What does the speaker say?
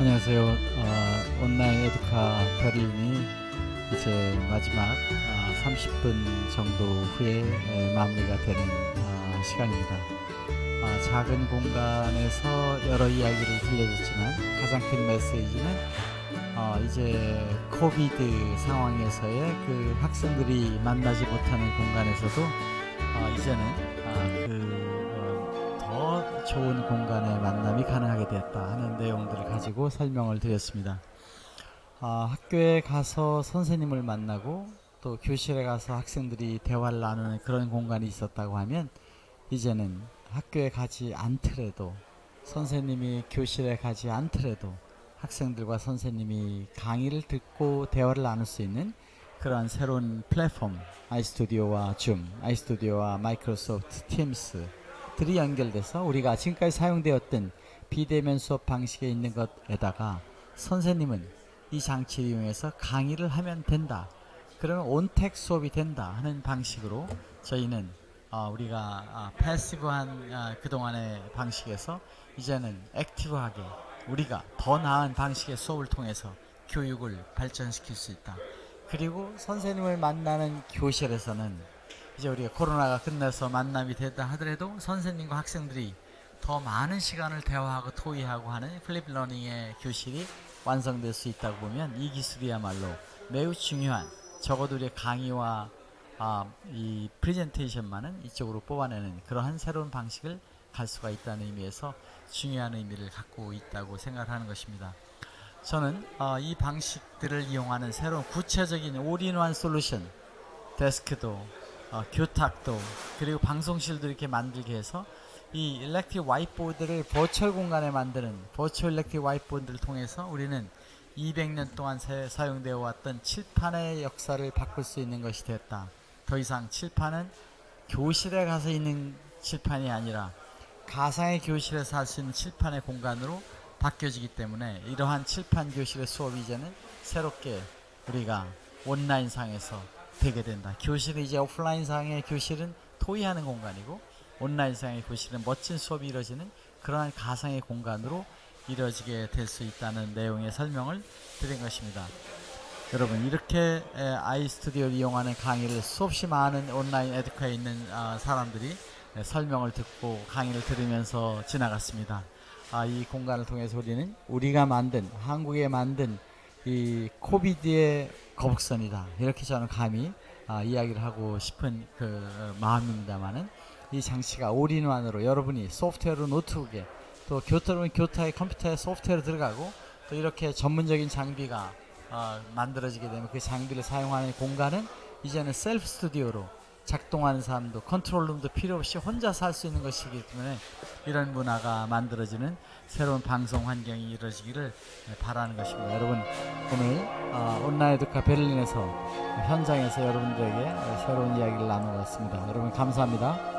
안녕하세요. 어, 온라인 에듀카 베를린이 이제 마지막 어, 30분 정도 후에 에, 마무리가 되는 어, 시간입니다. 어, 작은 공간에서 여러 이야기를 들려줬지만 가장 큰 메시지는 어, 이제 코비드 상황에서의 그 학생들이 만나지 못하는 공간에서도 어, 이제는 아, 그 어, 더 좋은 공간의 만남이 가능하게 됐다 하는 내용들을 가지고 설명을 드렸습니다. 아, 학교에 가서 선생님을 만나고 또 교실에 가서 학생들이 대화를 나누는 그런 공간이 있었다고 하면 이제는 학교에 가지 않더라도 선생님이 교실에 가지 않더라도 학생들과 선생님이 강의를 듣고 대화를 나눌 수 있는 그러한 새로운 플랫폼 아이스튜디오와 줌, 아이스튜디오와 마이크로소프트 팀스 들이 연결돼서 우리가 지금까지 사용되었던 비대면 수업 방식에 있는 것에다가 선생님은 이 장치를 이용해서 강의를 하면 된다. 그러면 온택 수업이 된다 하는 방식으로 저희는 어, 우리가 아, 패시브한 아, 그동안의 방식에서 이제는 액티브하게 우리가 더 나은 방식의 수업을 통해서 교육을 발전시킬 수 있다. 그리고 선생님을 만나는 교실에서는 이제 우리가 코로나가 끝나서 만남이 됐다 하더라도 선생님과 학생들이 더 많은 시간을 대화하고 토의하고 하는 flip learning의 교실이 완성될 수 있다고 보면 이 기술이야말로 매우 중요한 적어도 우리의 강의와 아, 이 프레젠테이션만은 이쪽으로 뽑아내는 그러한 새로운 방식을 갈 수가 있다는 의미에서 중요한 의미를 갖고 있다고 생각하는 것입니다. 저는 어, 이 방식들을 이용하는 새로운 구체적인 all-in-one solution desk도 어, 교탁도 그리고 방송실도 이렇게 만들게 해서 이 electric whiteboard를 virtual 공간에 만드는 virtual electric whiteboard를 통해서 우리는 200년 동안 사- 사용되어 왔던 칠판의 역사를 바꿀 수 있는 것이 됐다. 더 이상 칠판은 교실에 가서 있는 칠판이 아니라 가상의 교실에서 할 수 있는 칠판의 공간으로 바뀌어지기 때문에 이러한 칠판 교실의 수업이 이제는 새롭게 우리가 온라인 상에서 되게 된다. 교실은 이제 오프라인 상의 교실은 토의하는 공간이고 온라인 상의 교실은 멋진 수업이 이루어지는 그러한 가상의 공간으로 이루어지게 될 수 있다는 내용의 설명을 드린 것입니다. 여러분 이렇게 에, iStudio를 이용하는 강의를 수없이 많은 Online Educa에 있는 아, 사람들이 에, 설명을 듣고 강의를 들으면서 지나갔습니다. 아, 이 공간을 통해서 우리는 우리가 만든 한국에 만든 이 COVID의 거북선이다. 이렇게 저는 감히 아, 이야기를 하고 싶은 그 어, 마음입니다만은 이 장치가 all-in-one으로 여러분이 소프트웨어로 노트북에 또 또는 교탁의 컴퓨터에 소프트웨어로 들어가고 또 이렇게 전문적인 장비가 어, 만들어지게 되면 그 장비를 사용하는 공간은 이제는 셀프 스튜디오로 작동하는 사람도 컨트롤룸도 필요 없이 혼자서 할수 있는 것이기 때문에 이런 문화가 만들어지는 새로운 방송 환경이 이루어지기를 바라는 것입니다. 여러분 오늘 어, 온라인 에듀카 베를린에서 현장에서 여러분들에게 새로운 이야기를 나누었습니다. 여러분 감사합니다.